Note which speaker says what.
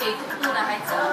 Speaker 1: Thì cũng.